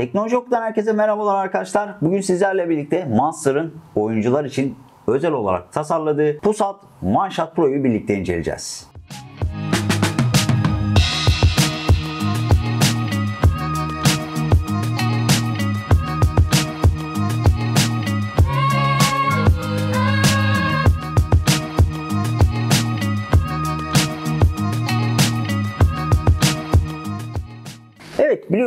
Teknoloji Ok'tan herkese merhabalar arkadaşlar. Bugün sizlerle birlikte Monster'ın oyuncular için özel olarak tasarladığı Pusat Shot Pro'yu birlikte inceleyeceğiz.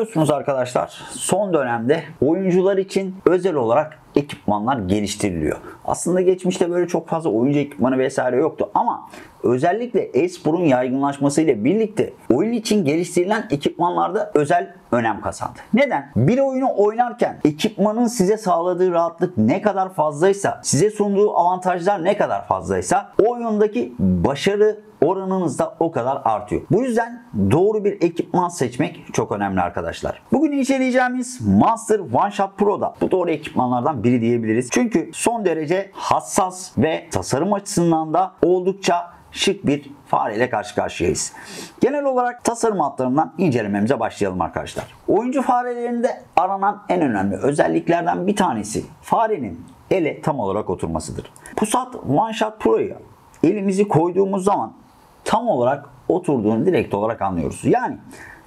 Biliyorsunuz arkadaşlar son dönemde oyuncular için özel olarak ekipmanlar geliştiriliyor. Aslında geçmişte böyle çok fazla oyuncu ekipmanı vesaire yoktu ama özellikle e-sporun yaygınlaşmasıyla birlikte oyun için geliştirilen ekipmanlarda özel önem kazandı. Neden? Bir oyunu oynarken ekipmanın size sağladığı rahatlık ne kadar fazlaysa, size sunduğu avantajlar ne kadar fazlaysa o oyundaki başarı oranınız da o kadar artıyor. Bu yüzden doğru bir ekipman seçmek çok önemli arkadaşlar. Bugün inceleyeceğimiz Master One Shot Pro'da bu doğru ekipmanlardan biri diyebiliriz. Çünkü son derece hassas ve tasarım açısından da oldukça şık bir fareyle karşı karşıyayız. Genel olarak tasarım hatlarından incelememize başlayalım arkadaşlar. Oyuncu farelerinde aranan en önemli özelliklerden bir tanesi farenin ele tam olarak oturmasıdır. Pusat One Shot Pro'ya elimizi koyduğumuz zaman tam olarak oturduğunu direkt olarak anlıyoruz. Yani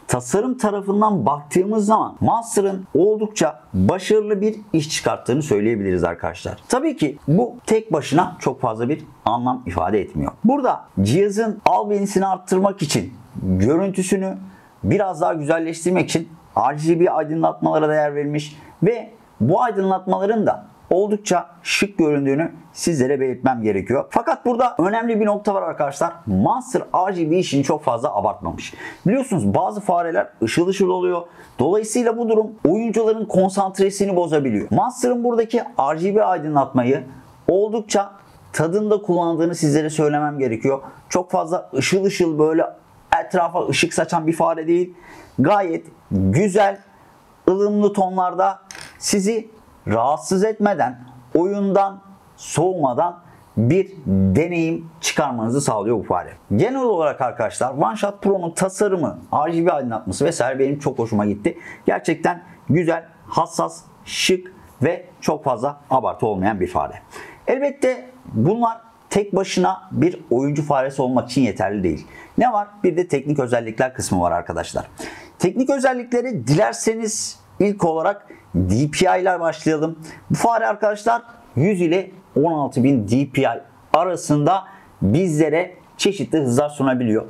tasarım tarafından baktığımız zaman Master'ın oldukça başarılı bir iş çıkarttığını söyleyebiliriz arkadaşlar. Tabii ki bu tek başına çok fazla bir anlam ifade etmiyor. Burada cihazın albenisini arttırmak için görüntüsünü biraz daha güzelleştirmek için RGB aydınlatmalara değer verilmiş ve bu aydınlatmaların da oldukça şık göründüğünü sizlere belirtmem gerekiyor. Fakat burada önemli bir nokta var arkadaşlar. Monster RGB işini çok fazla abartmamış. Biliyorsunuz bazı fareler ışıl ışıl oluyor. Dolayısıyla bu durum oyuncuların konsantresini bozabiliyor. Monster'ın buradaki RGB aydınlatmayı oldukça tadında kullandığını sizlere söylemem gerekiyor. Çok fazla ışıl ışıl böyle etrafa ışık saçan bir fare değil. Gayet güzel, ılımlı tonlarda sizi rahatsız etmeden, oyundan soğumadan bir deneyim çıkarmanızı sağlıyor bu fare. Genel olarak arkadaşlar One Shot Pro'nun tasarımı, RGB aydınlatması vesaire benim çok hoşuma gitti. Gerçekten güzel, hassas, şık ve çok fazla abartı olmayan bir fare. Elbette bunlar tek başına bir oyuncu faresi olmak için yeterli değil. Ne var? Bir de teknik özellikler kısmı var arkadaşlar. Teknik özellikleri dilerseniz ilk olarak DPI'ler başlayalım. Bu fare arkadaşlar 100 ile 16000 DPI arasında bizlere çeşitli hızlar sunabiliyor.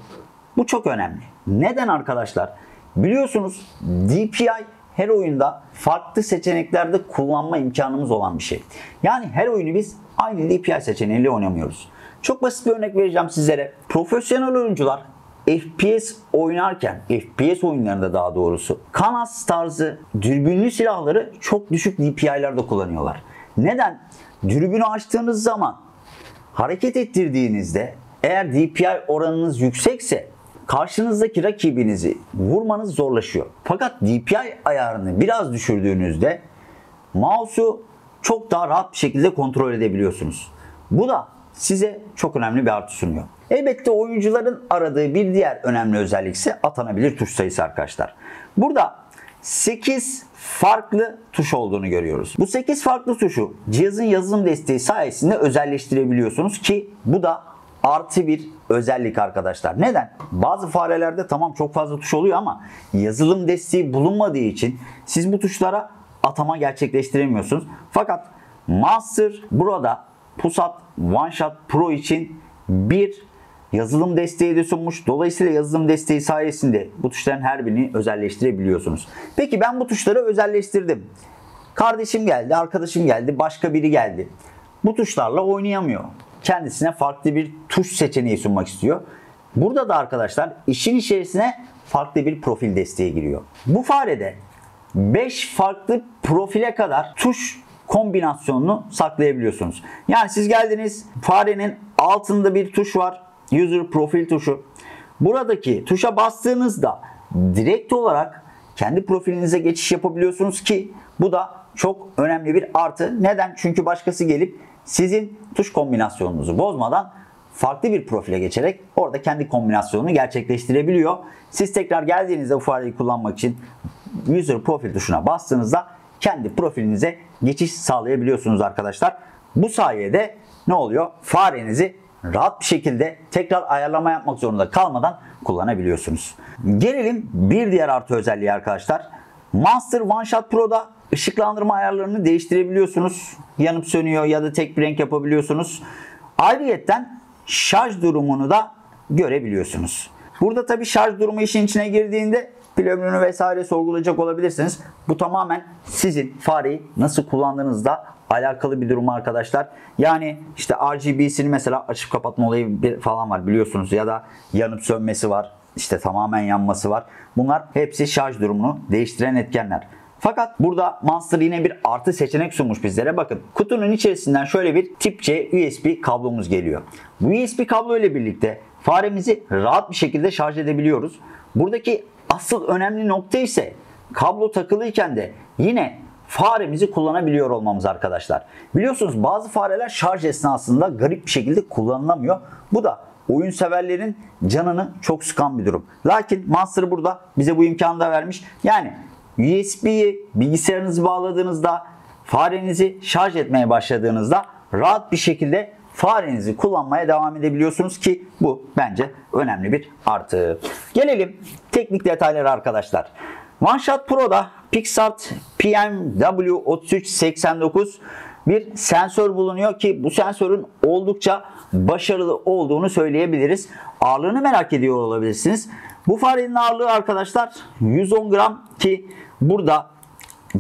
Bu çok önemli. Neden arkadaşlar? Biliyorsunuz DPI her oyunda farklı seçeneklerde kullanma imkanımız olan bir şey. Yani her oyunu biz aynı DPI seçeneğiyle oynamıyoruz. Çok basit bir örnek vereceğim sizlere. Profesyonel oyuncular FPS oynarken, FPS oyunlarında daha doğrusu Kanas tarzı dürbünlü silahları çok düşük DPI'lerde kullanıyorlar. Neden? Dürbünü açtığınız zaman hareket ettirdiğinizde eğer DPI oranınız yüksekse karşınızdaki rakibinizi vurmanız zorlaşıyor. Fakat DPI ayarını biraz düşürdüğünüzde mouse'u çok daha rahat bir şekilde kontrol edebiliyorsunuz. Bu da size çok önemli bir artı sunuyor. Elbette oyuncuların aradığı bir diğer önemli özellik ise atanabilir tuş sayısı arkadaşlar. Burada 8 farklı tuş olduğunu görüyoruz. Bu 8 farklı tuşu cihazın yazılım desteği sayesinde özelleştirebiliyorsunuz ki bu da artı bir özellik arkadaşlar. Neden? Bazı farelerde tamam çok fazla tuş oluyor ama yazılım desteği bulunmadığı için siz bu tuşlara atama gerçekleştiremiyorsunuz. Fakat Master burada Pusat One Shot Pro için bir yazılım desteği de sunmuş. Dolayısıyla yazılım desteği sayesinde bu tuşların her birini özelleştirebiliyorsunuz. Peki ben bu tuşları özelleştirdim. Kardeşim geldi, arkadaşım geldi, başka biri geldi. Bu tuşlarla oynayamıyor. Kendisine farklı bir tuş seçeneği sunmak istiyor. Burada da arkadaşlar işin içerisine farklı bir profil desteği giriyor. Bu farede 5 farklı profile kadar tuş kombinasyonunu saklayabiliyorsunuz. Yani siz geldiniz farenin altında bir tuş var. User profil tuşu. Buradaki tuşa bastığınızda direkt olarak kendi profilinize geçiş yapabiliyorsunuz ki bu da çok önemli bir artı. Neden? Çünkü başkası gelip sizin tuş kombinasyonunuzu bozmadan farklı bir profile geçerek orada kendi kombinasyonunu gerçekleştirebiliyor. Siz tekrar geldiğinizde bu fareyi kullanmak için user profil tuşuna bastığınızda kendi profilinize geçiş sağlayabiliyorsunuz arkadaşlar. Bu sayede ne oluyor? Farenizi rahat bir şekilde tekrar ayarlama yapmak zorunda kalmadan kullanabiliyorsunuz. Gelelim bir diğer artı özelliği arkadaşlar. Monster One Shot Pro'da ışıklandırma ayarlarını değiştirebiliyorsunuz. Yanıp sönüyor ya da tek bir renk yapabiliyorsunuz. Ayrıyeten şarj durumunu da görebiliyorsunuz. Burada tabi şarj durumu işin içine girdiğinde pil ömrünü vesaire sorgulayacak olabilirsiniz. Bu tamamen sizin fareyi nasıl kullandığınızla alakalı bir durum arkadaşlar. Yani işte RGB'sini mesela açıp kapatma olayı falan var biliyorsunuz ya da yanıp sönmesi var. işte tamamen yanması var. Bunlar hepsi şarj durumunu değiştiren etkenler. Fakat burada Monster yine bir artı seçenek sunmuş bizlere. Bakın kutunun içerisinden şöyle bir tip C USB kablomuz geliyor. Bu USB kablo ile birlikte faremizi rahat bir şekilde şarj edebiliyoruz. Buradaki asıl önemli nokta ise kablo takılıyken de yine faremizi kullanabiliyor olmamız arkadaşlar. Biliyorsunuz bazı fareler şarj esnasında garip bir şekilde kullanılamıyor. Bu da oyun severlerin canını çok sıkan bir durum. Lakin Monster burada bize bu imkanı da vermiş. Yani USB'yi bilgisayarınızı bağladığınızda farenizi şarj etmeye başladığınızda rahat bir şekilde farenizi kullanmaya devam edebiliyorsunuz ki bu bence önemli bir artı. Gelelim teknik detaylara arkadaşlar. OneShot Pro'da Pixart PMW3389 bir sensör bulunuyor ki bu sensörün oldukça başarılı olduğunu söyleyebiliriz. Ağırlığını merak ediyor olabilirsiniz. Bu farenin ağırlığı arkadaşlar 110 gram ki burada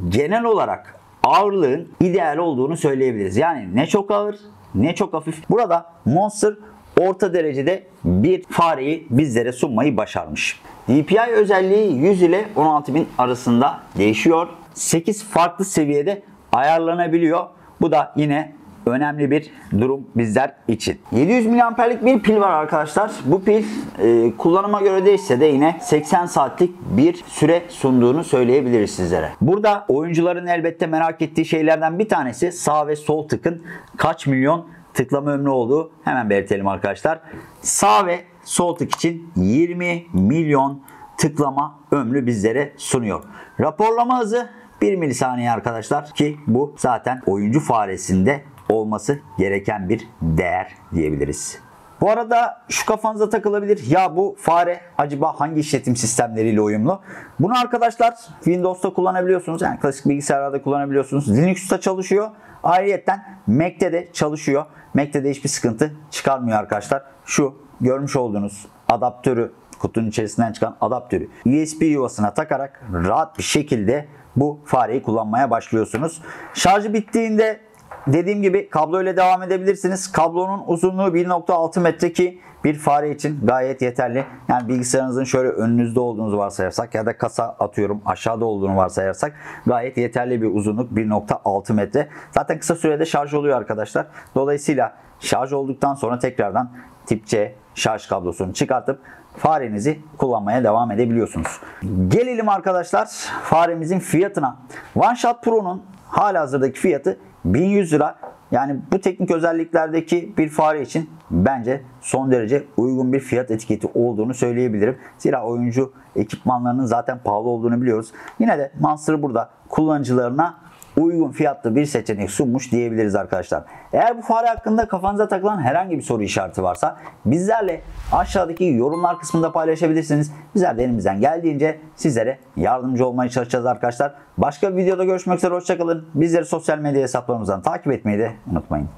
genel olarak ağırlığın ideal olduğunu söyleyebiliriz. Yani ne çok ağır ne çok hafif. Burada Monster orta derecede bir fareyi bizlere sunmayı başarmış. DPI özelliği 100 ile 16.000 arasında değişiyor. 8 farklı seviyede ayarlanabiliyor. Bu da yine önemli bir durum bizler için. 700 mAh'lik bir pil var arkadaşlar. Bu pil e, kullanıma göre değişse de yine 80 saatlik bir süre sunduğunu söyleyebiliriz sizlere. Burada oyuncuların elbette merak ettiği şeylerden bir tanesi sağ ve sol tıkın kaç milyon tıklama ömrü olduğu hemen belirtelim arkadaşlar. Sağ ve sol tık için 20 milyon tıklama ömrü bizlere sunuyor. Raporlama hızı 1 milisaniye arkadaşlar ki bu zaten oyuncu faresinde olması gereken bir değer diyebiliriz. Bu arada şu kafanıza takılabilir. Ya bu fare acaba hangi işletim sistemleriyle uyumlu? Bunu arkadaşlar Windows'ta kullanabiliyorsunuz. Yani klasik bilgisayarlarda kullanabiliyorsunuz. Linux'ta çalışıyor. Ayrıyeten Mac'te de çalışıyor. Mac'te de hiçbir sıkıntı çıkarmıyor arkadaşlar. Şu görmüş olduğunuz adaptörü kutunun içerisinden çıkan adaptörü USB yuvasına takarak rahat bir şekilde bu fareyi kullanmaya başlıyorsunuz. Şarjı bittiğinde dediğim gibi kablo ile devam edebilirsiniz. Kablonun uzunluğu 1.6 metre ki bir fare için gayet yeterli. Yani bilgisayarınızın şöyle önünüzde olduğunuzu varsayarsak ya da kasa atıyorum aşağıda olduğunu varsayarsak gayet yeterli bir uzunluk 1.6 metre. Zaten kısa sürede şarj oluyor arkadaşlar. Dolayısıyla şarj olduktan sonra tekrardan tip C şarj kablosunu çıkartıp farenizi kullanmaya devam edebiliyorsunuz. Gelelim arkadaşlar faremizin fiyatına. OneShot Pro'nun hala hazırdaki fiyatı 1100 lira. Yani bu teknik özelliklerdeki bir fare için bence son derece uygun bir fiyat etiketi olduğunu söyleyebilirim. Zira oyuncu ekipmanlarının zaten pahalı olduğunu biliyoruz. Yine de Monster burada kullanıcılarına uygun fiyatlı bir seçenek sunmuş diyebiliriz arkadaşlar. Eğer bu fare hakkında kafanıza takılan herhangi bir soru işareti varsa bizlerle aşağıdaki yorumlar kısmında paylaşabilirsiniz. Bizler de elimizden geldiğince sizlere yardımcı olmaya çalışacağız arkadaşlar. Başka bir videoda görüşmek üzere hoşçakalın. Bizleri sosyal medya hesaplarımızdan takip etmeyi de unutmayın.